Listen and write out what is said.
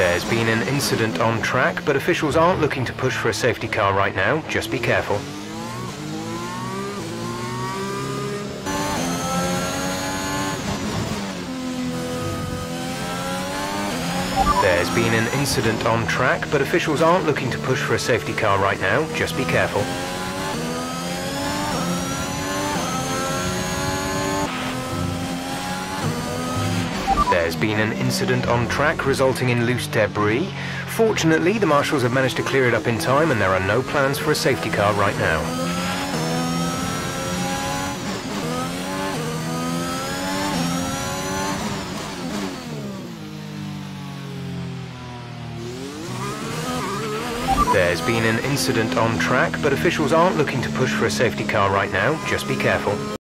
There's been an incident on track, but officials aren't looking to push for a safety car right now. Just be careful. There's been an incident on track, but officials aren't looking to push for a safety car right now. Just be careful. There's been an incident on track resulting in loose debris. Fortunately, the marshals have managed to clear it up in time and there are no plans for a safety car right now. There's been an incident on track, but officials aren't looking to push for a safety car right now. Just be careful.